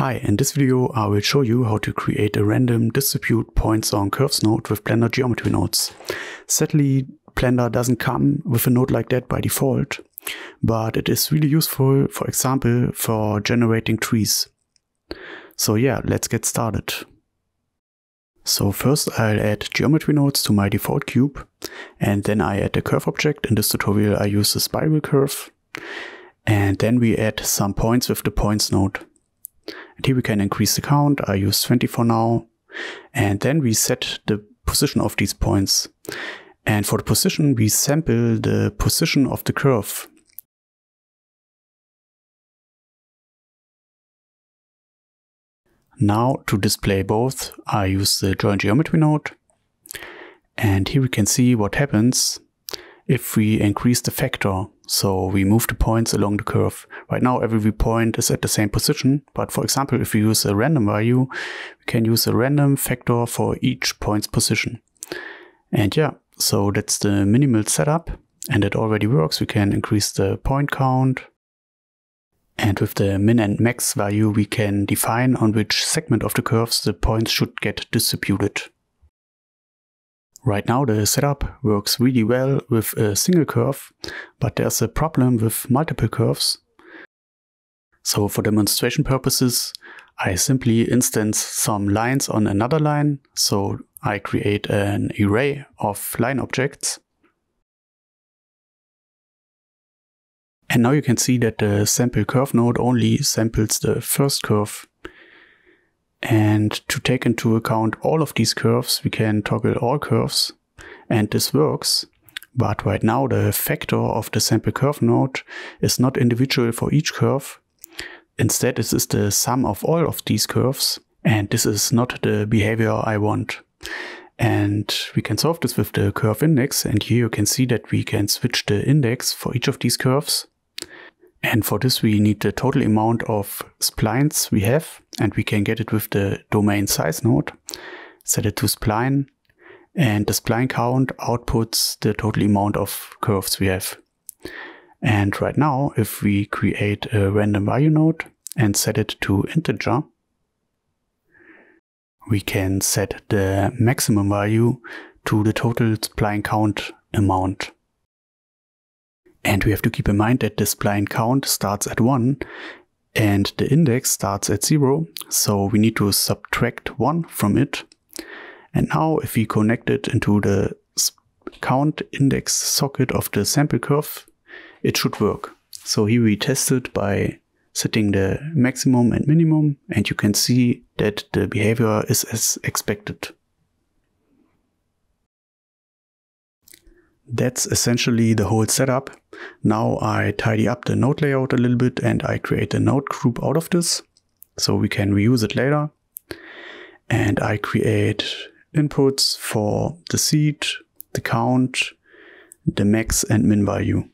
Hi, in this video I will show you how to create a random distribute points on curves node with Blender geometry nodes. Sadly, Blender doesn't come with a node like that by default, but it is really useful, for example, for generating trees. So yeah, let's get started. So first I'll add geometry nodes to my default cube, and then I add a curve object. In this tutorial I use a spiral curve, and then we add some points with the points node. And here we can increase the count. I use 20 for now. And then we set the position of these points. And for the position, we sample the position of the curve. Now to display both, I use the join geometry node. And here we can see what happens if we increase the factor. So we move the points along the curve. Right now every point is at the same position, but for example, if we use a random value, we can use a random factor for each point's position. And yeah, so that's the minimal setup and it already works. We can increase the point count. And with the min and max value, we can define on which segment of the curves the points should get distributed. Right now the setup works really well with a single curve, but there's a problem with multiple curves. So for demonstration purposes, I simply instance some lines on another line. So I create an array of line objects. And now you can see that the sample curve node only samples the first curve and to take into account all of these curves, we can toggle all curves and this works. But right now the factor of the sample curve node is not individual for each curve. Instead, this is the sum of all of these curves. And this is not the behavior I want. And we can solve this with the curve index. And here you can see that we can switch the index for each of these curves. And for this, we need the total amount of splines we have, and we can get it with the domain size node. Set it to spline, and the spline count outputs the total amount of curves we have. And right now, if we create a random value node and set it to integer, we can set the maximum value to the total spline count amount. And we have to keep in mind that the spline count starts at 1 and the index starts at 0. So we need to subtract 1 from it. And now if we connect it into the curve index socket of the sample curve, it should work. So here we test it by setting the maximum and minimum and you can see that the behavior is as expected. That's essentially the whole setup. Now I tidy up the node layout a little bit and I create a node group out of this so we can reuse it later. And I create inputs for the seed, the count, the max and min value.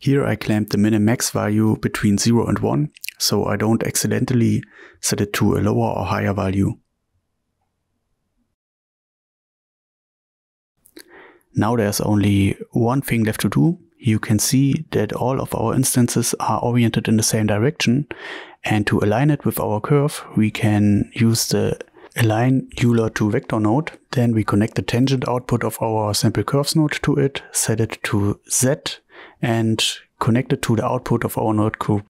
Here I clamped the min and max value between 0 and 1 so I don't accidentally set it to a lower or higher value. Now there's only one thing left to do. You can see that all of our instances are oriented in the same direction and to align it with our curve we can use the align Euler to vector node. Then we connect the tangent output of our sample curves node to it, set it to Z and connect it to the output of our node group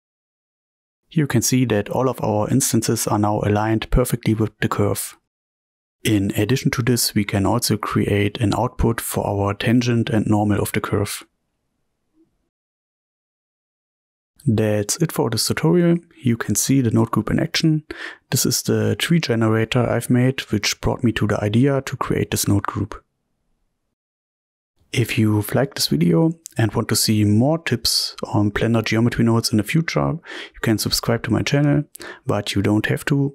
you can see that all of our instances are now aligned perfectly with the curve. In addition to this, we can also create an output for our tangent and normal of the curve. That's it for this tutorial. You can see the node group in action. This is the tree generator I've made, which brought me to the idea to create this node group. If you've liked this video and want to see more tips on Blender geometry nodes in the future, you can subscribe to my channel, but you don't have to.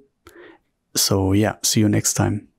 So yeah, see you next time.